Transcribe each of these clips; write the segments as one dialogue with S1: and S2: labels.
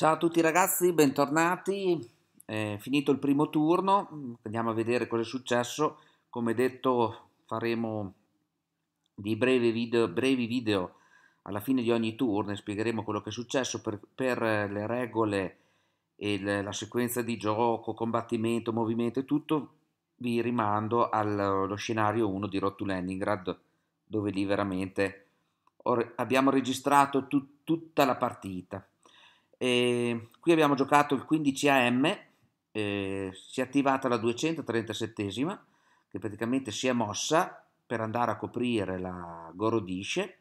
S1: Ciao a tutti ragazzi, bentornati. È finito il primo turno, andiamo a vedere cosa è successo. Come detto faremo dei brevi video, brevi video alla fine di ogni turno e spiegheremo quello che è successo per, per le regole e le, la sequenza di gioco, combattimento, movimento e tutto. Vi rimando allo scenario 1 di Road Leningrad dove lì veramente abbiamo registrato tu, tutta la partita e qui abbiamo giocato il 15 AM, eh, si è attivata la 237esima, che praticamente si è mossa per andare a coprire la Gorodisce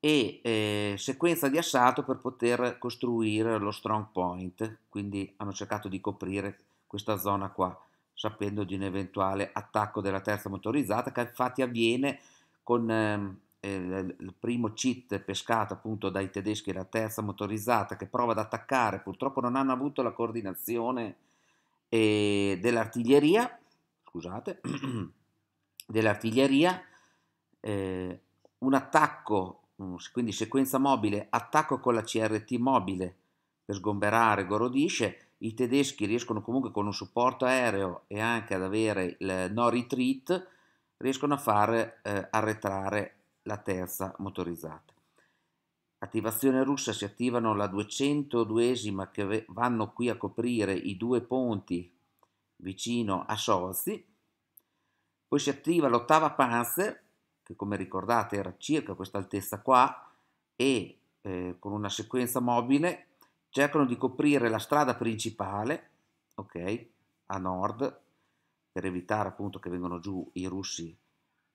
S1: e eh, sequenza di assalto per poter costruire lo strong point, quindi hanno cercato di coprire questa zona qua, sapendo di un eventuale attacco della terza motorizzata, che infatti avviene con... Eh, il primo cheat pescato appunto dai tedeschi, la terza motorizzata che prova ad attaccare, purtroppo non hanno avuto la coordinazione eh, dell'artiglieria, scusate, dell'artiglieria, eh, un attacco, quindi sequenza mobile, attacco con la CRT mobile per sgomberare Gorodisce, i tedeschi riescono comunque con un supporto aereo e anche ad avere il no retreat, riescono a far eh, arretrare la terza motorizzata. Attivazione russa si attivano la 202esima che vanno qui a coprire i due ponti vicino a Solzi, poi si attiva l'ottava Panzer, che come ricordate era circa questa altezza qua, e eh, con una sequenza mobile cercano di coprire la strada principale, ok, a nord, per evitare appunto che vengano giù i russi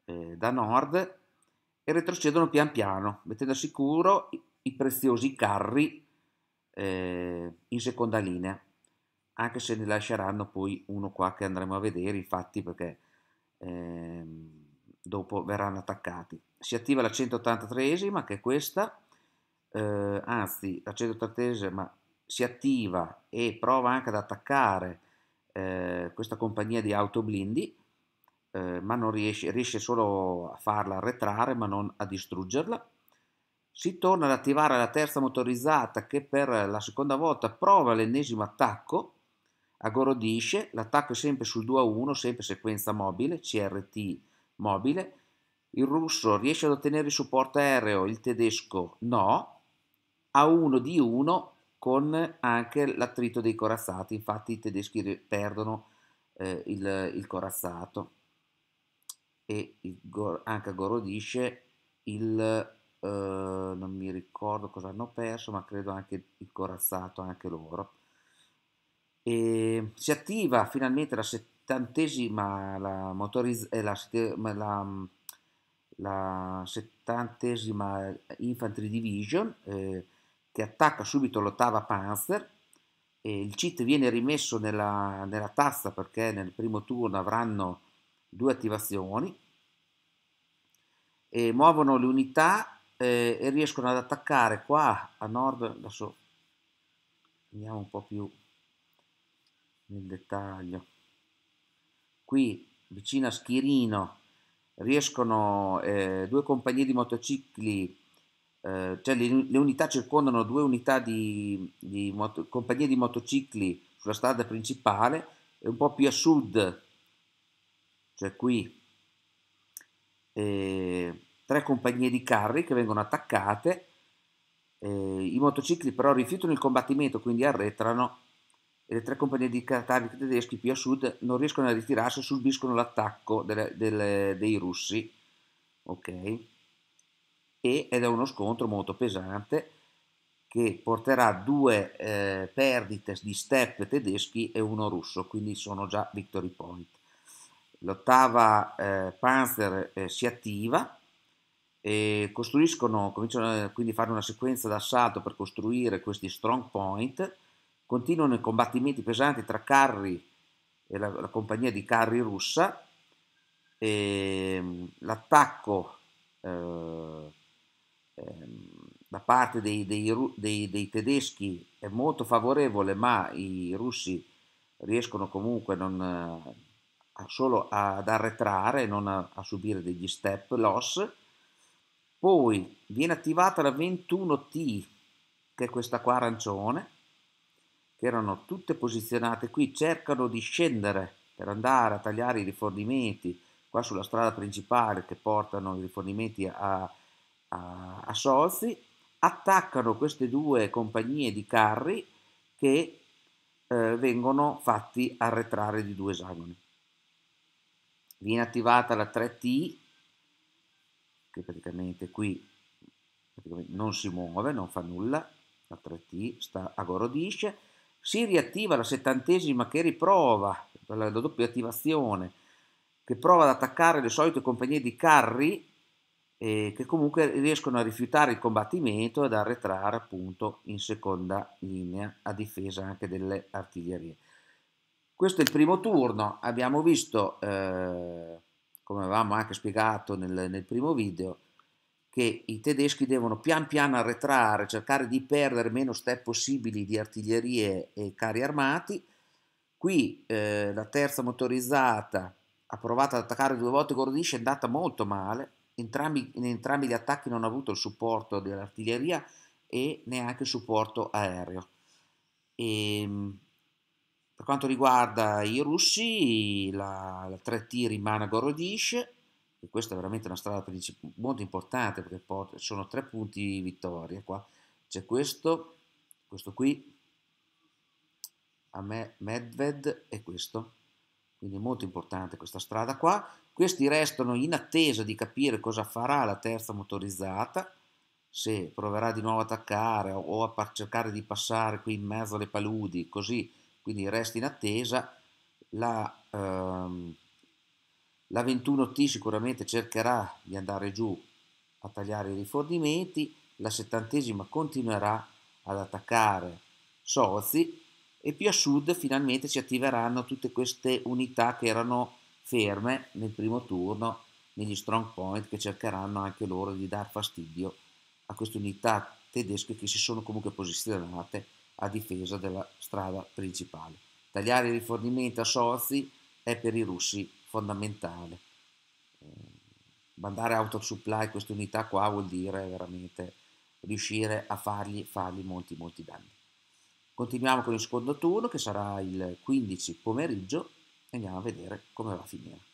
S1: eh, da nord, e retrocedono pian piano, mettendo a sicuro i, preziosi carri eh, in seconda linea, anche se ne lasceranno poi uno qua che andremo a vedere, infatti perché eh, dopo verranno attaccati. Si attiva la 183esima, che è questa, eh, anzi la 183esima si attiva e prova anche ad attaccare eh, questa compagnia di autoblindi, eh, ma non riesce, riesce solo a farla arretrare ma non a distruggerla. Si torna ad attivare la terza motorizzata che per la seconda volta prova l'ennesimo attacco, aggorodisce, l'attacco è sempre sul 2 a 1, sempre sequenza mobile, CRT mobile, il russo riesce ad ottenere il supporto aereo, il tedesco no, a 1 di 1 con anche l'attrito dei corazzati, infatti i tedeschi perdono eh, il, il corazzato e anche a Gorodisce il, eh, non mi ricordo cosa hanno perso, ma credo anche il corazzato, anche loro. E si attiva finalmente la settantesima, la, motoriz- eh, la, la, la settantesima Infantry Division eh, che attacca subito l'ottava Panzer. E il cheat viene rimesso nella, nella tazza perché nel primo turno avranno due attivazioni e muovono le unità eh, e riescono ad attaccare qua a nord, adesso andiamo un po' più nel dettaglio, qui vicino a Schirino riescono eh, due compagnie di motocicli, eh, cioè le, le, unità circondano due unità di, di moto, compagnie di motocicli sulla strada principale e un po' più a sud, cioè qui eh, tre compagnie di carri che vengono attaccate, eh, i motocicli però rifiutano il combattimento, quindi arretrano e le tre compagnie di carri tedeschi più a sud non riescono a ritirarsi e subiscono l'attacco delle, delle, dei russi. Ok? Ed è uno scontro molto pesante che porterà due eh, perdite di step tedeschi e uno russo, quindi sono già victory point. L'ottava eh, Panzer eh, si attiva e costruiscono, cominciano quindi a fare una sequenza d'assalto per costruire questi strong point, continuano i combattimenti pesanti tra carri e la, la compagnia di carri russa, e, l'attacco eh, eh, da parte dei, dei, dei, dei, tedeschi è molto favorevole, ma i russi riescono comunque non, solo ad arretrare, non a, a subire degli step loss. Poi viene attivata la 21T, che è questa qua arancione, che erano tutte posizionate qui, cercano di scendere per andare a tagliare i rifornimenti qua sulla strada principale che portano i rifornimenti a, a, a Solzi, attaccano queste due compagnie di carri che eh, vengono fatti arretrare di due esagoni. Viene attivata la 3T, che praticamente qui praticamente non si muove, non fa nulla, la 3T sta agorodisce, si riattiva la settantesima che riprova, la, doppia attivazione, che prova ad attaccare le solite compagnie di carri eh, che comunque riescono a rifiutare il combattimento ed arretrare appunto in seconda linea a difesa anche delle artiglierie. Questo è il primo turno, abbiamo visto, eh, come avevamo anche spiegato nel, nel primo video, che i tedeschi devono pian piano arretrare, cercare di perdere meno step possibili di artiglierie e carri armati. Qui eh, la terza motorizzata ha provato ad attaccare due volte Gordisce, è andata molto male, entrambi, in entrambi gli attacchi non ha avuto il supporto dell'artiglieria e neanche il supporto aereo. E, ehm, per quanto riguarda i russi, la, la 3T rimane a Gorodisce, e questa è veramente una strada molto importante perché sono tre punti di vittoria qua. C'è questo, questo qui, a me Medved e questo quindi è molto importante questa strada qua. Questi restano in attesa di capire cosa farà la terza motorizzata, se proverà di nuovo a attaccare o a cercare di passare qui in mezzo alle paludi, così, quindi resta in attesa. La, ehm, la 21T sicuramente cercherà di andare giù a tagliare i rifornimenti, la settantesima continuerà ad attaccare Sozi e più a sud finalmente si attiveranno tutte queste unità che erano ferme nel primo turno negli strong point che cercheranno anche loro di dar fastidio a queste unità tedesche che si sono comunque posizionate a difesa della strada principale. Tagliare i rifornimenti a Sozi è per i russi fondamentale. Eh, mandare out of supply queste unità qua vuol dire veramente riuscire a fargli, fargli molti molti danni. Continuiamo con il secondo turno che sarà il 15 pomeriggio e andiamo a vedere come va a finire.